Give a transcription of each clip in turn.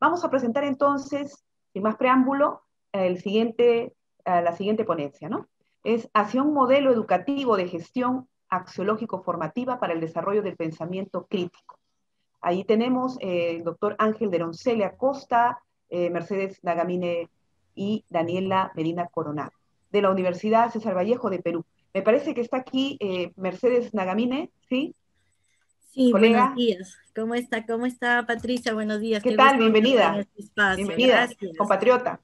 Vamos a presentar entonces, sin más preámbulo, el siguiente, la siguiente ponencia, ¿no? Es hacia un modelo educativo de gestión axiológico-formativa para el desarrollo del pensamiento crítico. Ahí tenemos eh, el doctor Ángel de Roncelia Costa, eh, Mercedes Nagamine y Daniela Medina Coronado, de la Universidad César Vallejo de Perú. Me parece que está aquí eh, Mercedes Nagamine, ¿sí? Sí, buenos días. ¿Cómo está? ¿Cómo está Patricia? Buenos días. ¿Qué, tal? Bienvenida. Este Bienvenida, compatriota.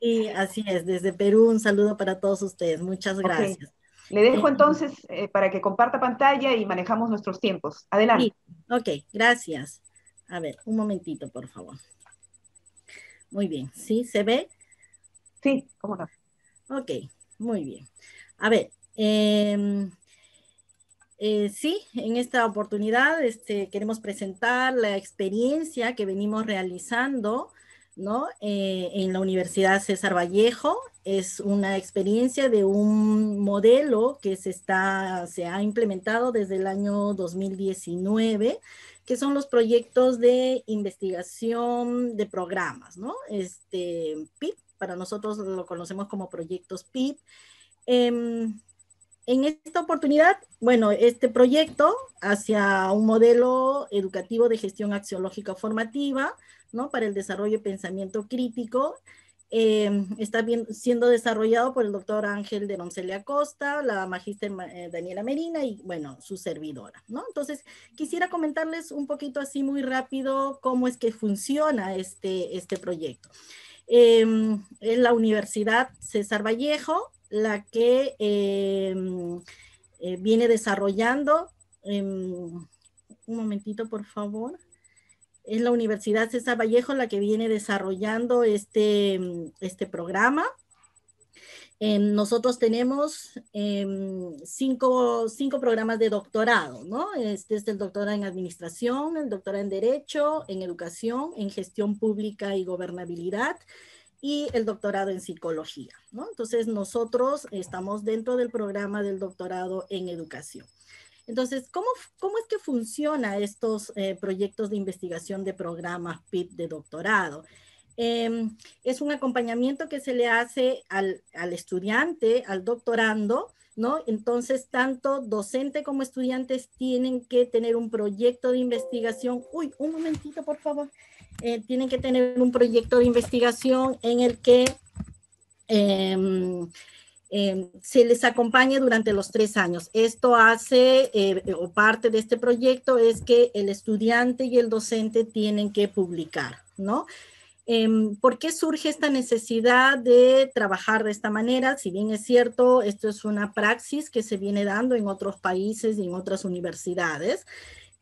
Sí, así es. Desde Perú un saludo para todos ustedes. Muchas gracias. Le dejo eh, entonces eh, para que comparta pantalla y manejamos nuestros tiempos. Adelante. ok, gracias. A ver, un momentito, por favor. Muy bien, ¿sí? ¿Se ve? Sí, cómo no. Ok, muy bien. A ver, em, eh, sí, en esta oportunidad este, queremos presentar la experiencia que venimos realizando ¿no? Eh, en la Universidad César Vallejo. Es una experiencia de un modelo que se, está, se ha implementado desde el año 2019, que son los proyectos de investigación de programas, ¿no? Este, PIP, para nosotros lo conocemos como proyectos PIP. En esta oportunidad, bueno, este proyecto hacia un modelo educativo de gestión axiológica formativa, ¿no? Para el desarrollo de pensamiento crítico, eh, está siendo desarrollado por el doctor Ángel de Roncelia Costa, la magíster eh, Daniela Merina y, bueno, su servidora, ¿no? Entonces, quisiera comentarles un poquito así muy rápido cómo es que funciona este, este proyecto. Eh, en la Universidad César Vallejo, la que em, eh, viene desarrollando, em, un momentito por favor, es la Universidad César Vallejo la que viene desarrollando este, este programa. Em, nosotros tenemos cinco, cinco, programas de doctorado, ¿no? Este es el doctorado en administración, el doctorado en derecho, en educación, en gestión pública y gobernabilidad, y el doctorado en psicología, ¿no? Entonces nosotros estamos dentro del programa del doctorado en educación. Entonces, ¿cómo, cómo es que funcionan estos eh, proyectos de investigación de programas PIP de doctorado? Em, es un acompañamiento que se le hace al, al estudiante, al doctorando, Entonces, tanto docente como estudiantes tienen que tener un proyecto de investigación. Uy, un momentito, por favor. Eh, tienen que tener un proyecto de investigación en el que em, em, se les acompañe durante los tres años. Esto hace, eh, o parte de este proyecto es que el estudiante y el docente tienen que publicar, ¿no? Em, ¿Por qué surge esta necesidad de trabajar de esta manera? Si bien es cierto, esto es una praxis que se viene dando en otros países y en otras universidades.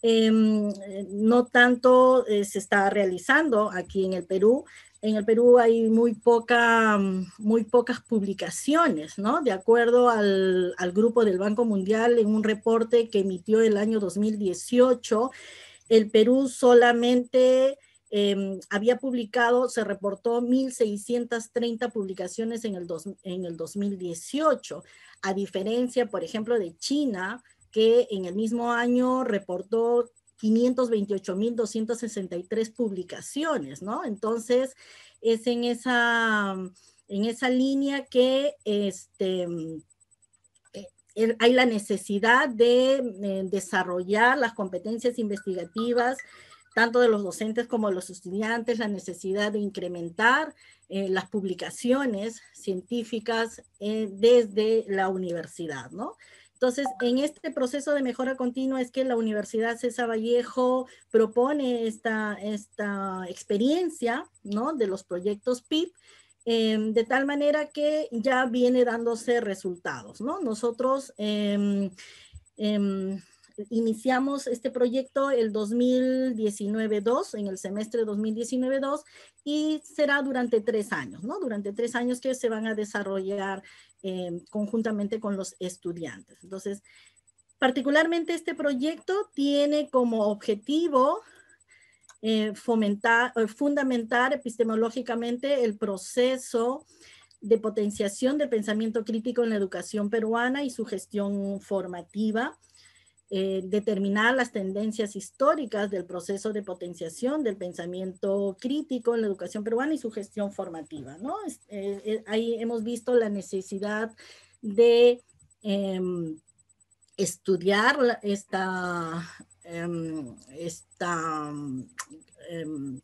Em, no tanto eh, se está realizando aquí en el Perú. En el Perú hay muy, poca, muy pocas publicaciones, ¿no? De acuerdo al, al grupo del Banco Mundial, en un reporte que emitió el año 2018, el Perú solamente em, había publicado, se reportó 1.630 publicaciones en el, en el 2018, a diferencia, por ejemplo, de China, que en el mismo año reportó 528.263 publicaciones, ¿no? Entonces, es en esa, en esa línea que este, eh, hay la necesidad de eh, desarrollar las competencias investigativas tanto de los docentes como de los estudiantes, la necesidad de incrementar eh, las publicaciones científicas desde la universidad, ¿no? Entonces, en este proceso de mejora continua es que la Universidad César Vallejo propone esta, esta experiencia ¿no? de los proyectos PIP, em, de tal manera que ya viene dándose resultados. ¿no? Nosotros em, iniciamos este proyecto el 2019-2, en el semestre 2019-2, y será durante tres años, ¿no? Durante tres años que se van a desarrollar eh, conjuntamente con los estudiantes. Entonces, particularmente este proyecto tiene como objetivo eh, fomentar, eh, fundamentar epistemológicamente el proceso de potenciación del pensamiento crítico en la educación peruana y su gestión formativa. Eh, determinar las tendencias históricas del proceso de potenciación del pensamiento crítico en la educación peruana y su gestión formativa. ¿no? Eh, eh, ahí hemos visto la necesidad de em, estudiar esta, em, esta em,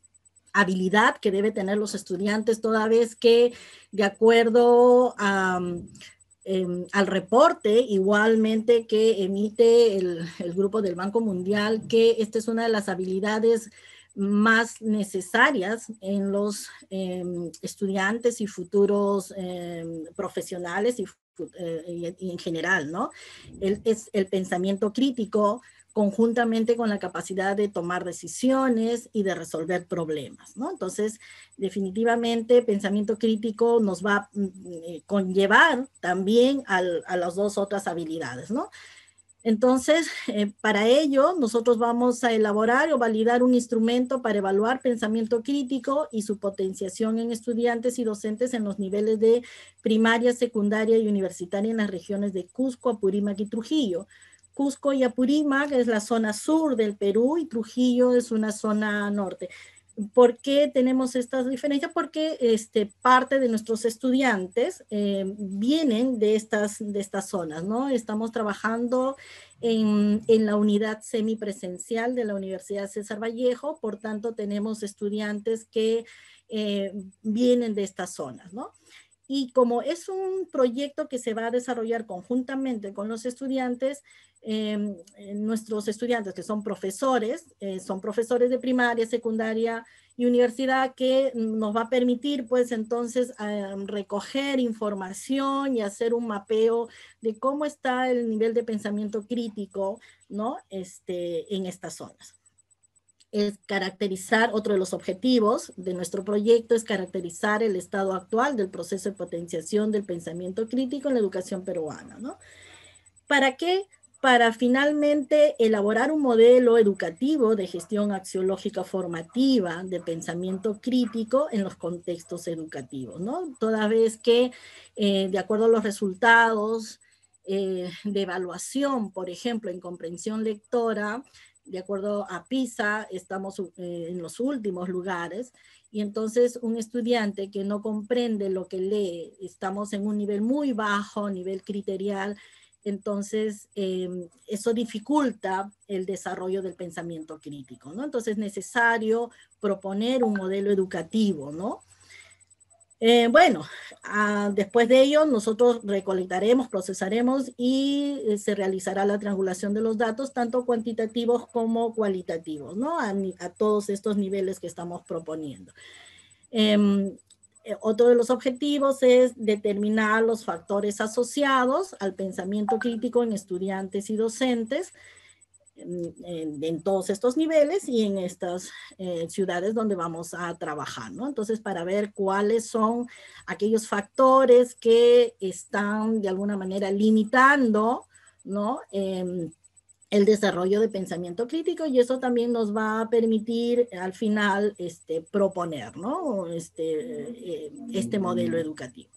habilidad que debe tener los estudiantes, toda vez que de acuerdo a Em, al reporte igualmente que emite el, grupo del Banco Mundial, que esta es una de las habilidades más necesarias en los em, estudiantes y futuros em, profesionales eh, y, en general, ¿no? es el pensamiento crítico, conjuntamente con la capacidad de tomar decisiones y de resolver problemas, ¿no? Entonces, definitivamente, pensamiento crítico nos va a mm, eh, conllevar también a las dos otras habilidades, ¿no? Entonces, eh, para ello, nosotros vamos a elaborar o validar un instrumento para evaluar pensamiento crítico y su potenciación en estudiantes y docentes en los niveles de primaria, secundaria y universitaria en las regiones de Cusco, Apurímac y Trujillo Cusco y Apurímac es la zona sur del Perú y Trujillo es una zona norte. ¿Por qué tenemos estas diferencias? Porque este, parte de nuestros estudiantes eh, vienen de estas, de estas zonas, ¿no? Estamos trabajando en, la unidad semipresencial de la Universidad César Vallejo, por tanto tenemos estudiantes que eh, vienen de estas zonas, ¿no? Y como es un proyecto que se va a desarrollar conjuntamente con los estudiantes, Em, eh, nuestros estudiantes que son profesores, eh, son profesores de primaria, secundaria y universidad que nos va a permitir pues entonces em, recoger información y hacer un mapeo de cómo está el nivel de pensamiento crítico, ¿no? Este, en estas zonas. Es caracterizar, otro de los objetivos de nuestro proyecto es caracterizar el estado actual del proceso de potenciación del pensamiento crítico en la educación peruana, ¿no? ¿Para qué? para finalmente elaborar un modelo educativo de gestión axiológica formativa de pensamiento crítico en los contextos educativos, ¿no? Toda vez que, eh, de acuerdo a los resultados eh, de evaluación, por ejemplo, en comprensión lectora, de acuerdo a PISA, estamos eh, en los últimos lugares, y entonces un estudiante que no comprende lo que lee, estamos en un nivel muy bajo, nivel criterial, entonces em, eso dificulta el desarrollo del pensamiento crítico, ¿no? Entonces es necesario proponer un modelo educativo, ¿no? Eh, bueno, ah, después de ello nosotros recolectaremos, procesaremos y eh, se realizará la triangulación de los datos, tanto cuantitativos como cualitativos, ¿no? A, todos estos niveles que estamos proponiendo. Em, eh, otro de los objetivos es determinar los factores asociados al pensamiento crítico en estudiantes y docentes en, todos estos niveles y en estas eh, ciudades donde vamos a trabajar, ¿no? Entonces, para ver cuáles son aquellos factores que están de alguna manera limitando, ¿no? Em, el desarrollo de pensamiento crítico y eso también nos va a permitir al final este, proponer ¿no? este, eh, este modelo educativo.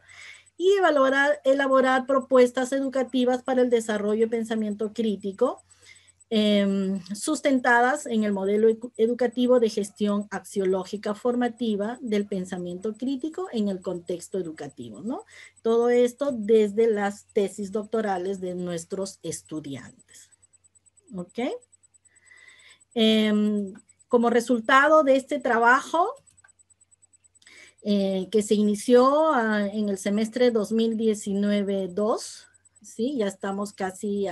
Y elaborar, elaborar propuestas educativas para el desarrollo de pensamiento crítico em, sustentadas en el modelo educativo de gestión axiológica formativa del pensamiento crítico en el contexto educativo. ¿no? Todo esto desde las tesis doctorales de nuestros estudiantes. ¿ok? Em, como resultado de este trabajo, eh, que se inició ah, en el semestre 2019-2, ¿sí? Ya estamos casi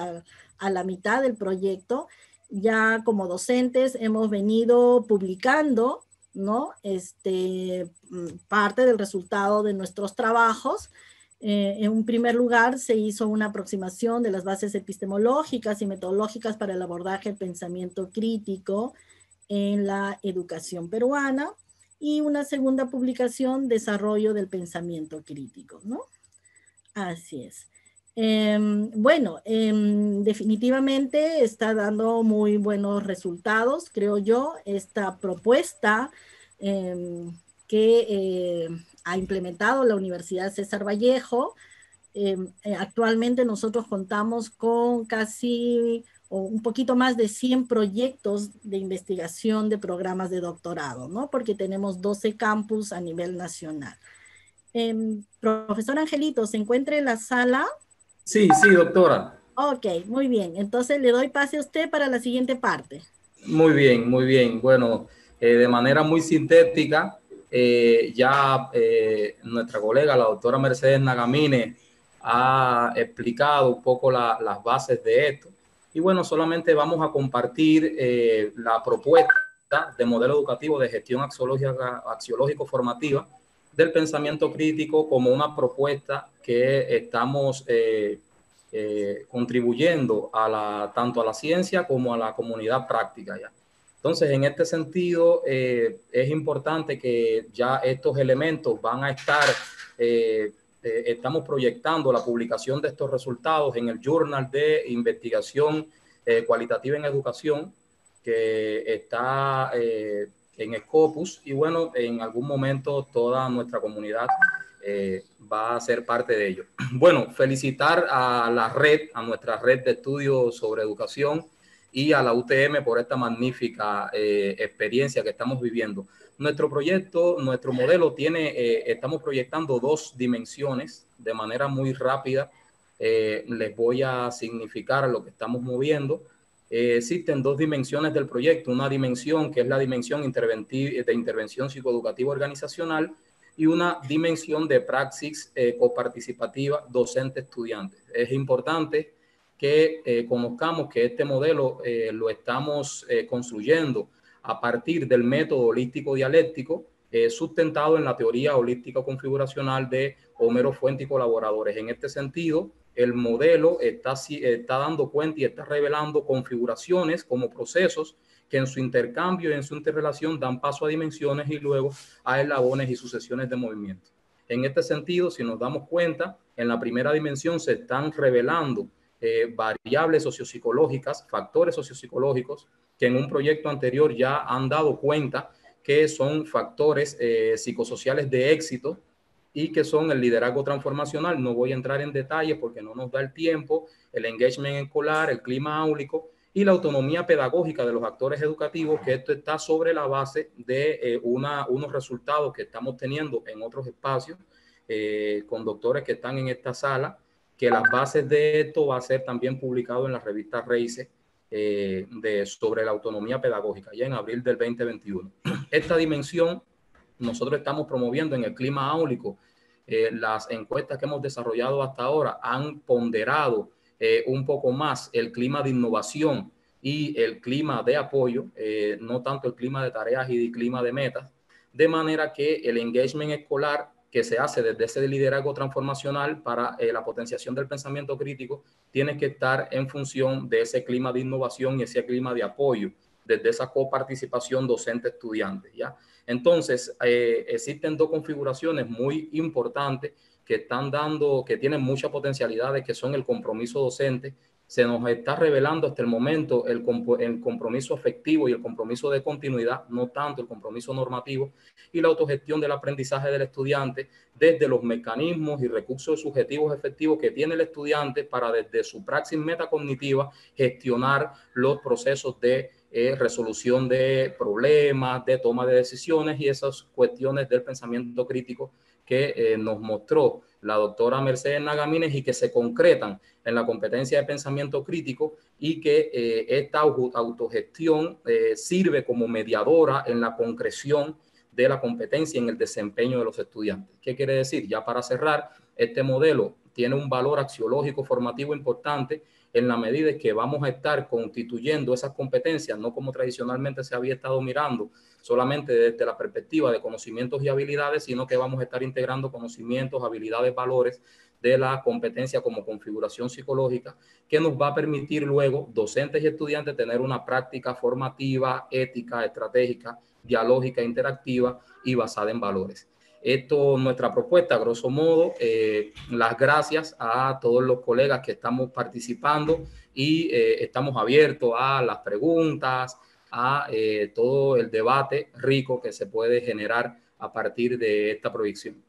a, la mitad del proyecto. Ya como docentes hemos venido publicando, ¿no? Este, mm, parte del resultado de nuestros trabajos eh, en un primer lugar, se hizo una aproximación de las bases epistemológicas y metodológicas para el abordaje del pensamiento crítico en la educación peruana y una segunda publicación, desarrollo del pensamiento crítico, ¿no? Así es. Em, bueno, em, definitivamente está dando muy buenos resultados, creo yo, esta propuesta em, que eh, ha implementado la Universidad César Vallejo. Eh, actualmente nosotros contamos con casi o un poquito más de 100 proyectos de investigación de programas de doctorado, ¿no? Porque tenemos 12 campus a nivel nacional. Profesor Angelito, ¿se encuentra en la sala? Sí, sí, doctora. Ok, muy bien. Entonces le doy pase a usted para la siguiente parte. Muy bien, muy bien. Bueno, eh, de manera muy sintética, eh, ya eh, nuestra colega, la doctora Mercedes Nagamine, ha explicado un poco las bases de esto. Y bueno, solamente vamos a compartir la propuesta de modelo educativo de gestión axiológica, axiológico formativa del pensamiento crítico como una propuesta que estamos eh, eh, contribuyendo a la, tanto a la ciencia como a la comunidad práctica. ¿ya? Entonces, en este sentido, eh, es importante que ya estos elementos van a estar, estamos proyectando la publicación de estos resultados en el Journal de Investigación Cualitativa en Educación, que está en Scopus y bueno, en algún momento toda nuestra comunidad eh, va a ser parte de ello. Bueno, felicitar a la red, a nuestra red de estudios sobre educación y a la UTM por esta magnífica eh, experiencia que estamos viviendo. Nuestro proyecto, nuestro modelo tiene, eh, estamos proyectando dos dimensiones de manera muy rápida. les voy a significar lo que estamos moviendo. Eh, existen dos dimensiones del proyecto, una dimensión que es la dimensión de intervención psicoeducativa organizacional y una dimensión de praxis eh, coparticipativa docente-estudiante. Es importante que eh, conozcamos que este modelo lo estamos construyendo a partir del método holístico dialéctico sustentado en la teoría holística configuracional de Homero Fuente y colaboradores. En este sentido, el modelo está, está dando cuenta y está revelando configuraciones como procesos que en su intercambio y en su interrelación dan paso a dimensiones y luego a eslabones y sucesiones de movimiento. En este sentido, si nos damos cuenta, en la primera dimensión se están revelando eh, variables sociopsicológicas, factores sociopsicológicos que en un proyecto anterior ya han dado cuenta que son factores eh, psicosociales de éxito y que son el liderazgo transformacional. No voy a entrar en detalles porque no nos da el tiempo, el engagement escolar, el clima áulico y la autonomía pedagógica de los actores educativos, que esto está sobre la base de eh, una, unos resultados que estamos teniendo en otros espacios eh, con doctores que están en esta sala, que las bases de esto va a ser también publicado en la revista Reice eh, de, sobre la autonomía pedagógica, ya en abril del 2021. Esta dimensión nosotros estamos promoviendo en el clima áulico. Eh, las encuestas que hemos desarrollado hasta ahora han ponderado eh, un poco más el clima de innovación y el clima de apoyo, eh, no tanto el clima de tareas y el clima de metas, de manera que el engagement escolar que se hace desde ese liderazgo transformacional para la potenciación del pensamiento crítico tiene que estar en función de ese clima de innovación y ese clima de apoyo, desde esa coparticipación docente-estudiante. ¿ya? Entonces, eh, existen dos configuraciones muy importantes que están dando, que tienen muchas potencialidades, que son el compromiso docente. Se nos está revelando hasta el momento el, el compromiso afectivo y el compromiso de continuidad, no tanto el compromiso normativo, y la autogestión del aprendizaje del estudiante desde los mecanismos y recursos subjetivos efectivos que tiene el estudiante para desde su praxis metacognitiva gestionar los procesos de eh, resolución de problemas, de toma de decisiones y esas cuestiones del pensamiento crítico que eh, nos mostró la doctora Mercedes Nagamines y que se concretan en la competencia de pensamiento crítico y que eh, esta autogestión sirve como mediadora en la concreción de la competencia en el desempeño de los estudiantes. ¿Qué quiere decir? Ya para cerrar, este modelo tiene un valor axiológico formativo importante en la medida que vamos a estar constituyendo esas competencias, no como tradicionalmente se había estado mirando, solamente desde la perspectiva de conocimientos y habilidades, sino que vamos a estar integrando conocimientos, habilidades, valores de la competencia como configuración psicológica, que nos va a permitir luego, docentes y estudiantes, tener una práctica formativa, ética, estratégica, dialógica, interactiva y basada en valores. Esto es nuestra propuesta, grosso modo. Eh, las gracias a todos los colegas que estamos participando y eh, estamos abiertos a las preguntas, a eh, todo el debate rico que se puede generar a partir de esta proyección.